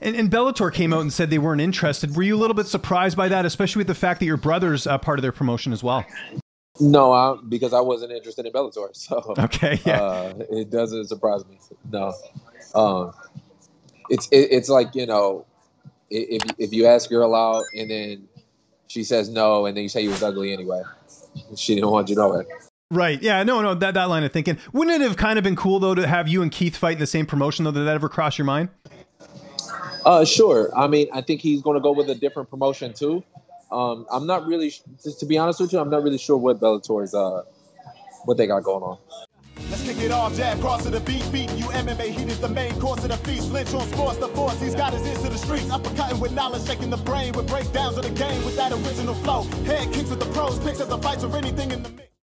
And, and, Bellator came out and said they weren't interested. Were you a little bit surprised by that, especially with the fact that your brother's uh, part of their promotion as well? No, I, because I wasn't interested in Bellator. So okay, yeah, uh, it doesn't surprise me. No, um, it's it, it's like you know, if if you ask girl out and then she says no, and then you say you was ugly anyway, she didn't want you to know it. Right. Yeah. No. No. That that line of thinking. Wouldn't it have kind of been cool though to have you and Keith fight in the same promotion? Though, did that ever cross your mind? Uh, sure. I mean, I think he's going to go with a different promotion too. Um, I'm not really, to be honest with you, I'm not really sure what Bellator's, uh, what they got going on. Let's kick it off, jab, cross to the beat, beat you MMA, heat is the main course of the feast. Lynch on sports, the force, he's got his ears to the streets. Uppercutting with knowledge, shaking the brain with breakdowns of the game with that original flow. Head kicks with the pros, picks up the fights or anything in the mix.